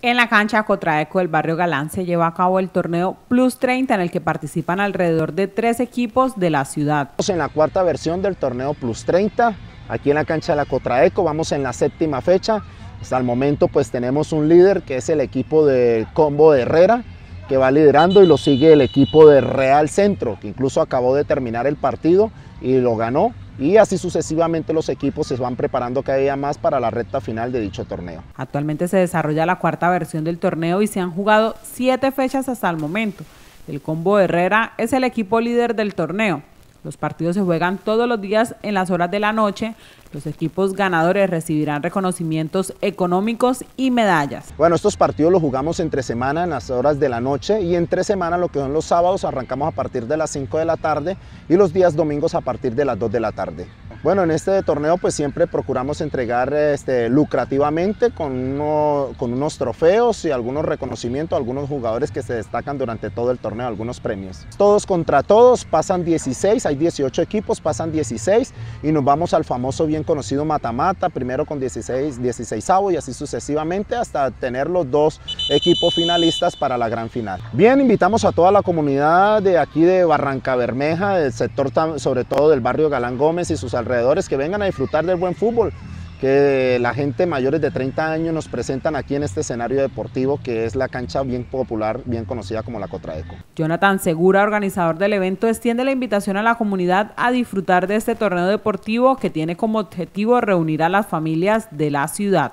En la cancha Cotraeco del barrio Galán se lleva a cabo el torneo Plus 30 en el que participan alrededor de tres equipos de la ciudad. Estamos en la cuarta versión del torneo Plus 30, aquí en la cancha de la Cotraeco, vamos en la séptima fecha. Hasta el momento pues tenemos un líder que es el equipo de Combo de Herrera, que va liderando y lo sigue el equipo de Real Centro, que incluso acabó de terminar el partido y lo ganó y así sucesivamente los equipos se van preparando cada día más para la recta final de dicho torneo. Actualmente se desarrolla la cuarta versión del torneo y se han jugado siete fechas hasta el momento. El Combo Herrera es el equipo líder del torneo. Los partidos se juegan todos los días en las horas de la noche. Los equipos ganadores recibirán reconocimientos económicos y medallas. Bueno, estos partidos los jugamos entre semana en las horas de la noche y entre semana lo que son los sábados arrancamos a partir de las 5 de la tarde y los días domingos a partir de las 2 de la tarde. Bueno, en este torneo pues siempre procuramos entregar este, lucrativamente con, con unos trofeos y algunos reconocimientos a algunos jugadores que se destacan durante todo el torneo, algunos premios. Todos contra todos, pasan 16, hay 18 equipos, pasan 16 y nos vamos al famoso bien conocido mata-mata, primero con 16, 16 y así sucesivamente hasta tener los dos equipos finalistas para la gran final. Bien, invitamos a toda la comunidad de aquí de Barranca Bermeja, del sector sobre todo del barrio Galán Gómez y sus alrededores que vengan a disfrutar del buen fútbol que la gente mayores de 30 años nos presentan aquí en este escenario deportivo que es la cancha bien popular, bien conocida como la Cotraeco. Jonathan Segura, organizador del evento, extiende la invitación a la comunidad a disfrutar de este torneo deportivo que tiene como objetivo reunir a las familias de la ciudad.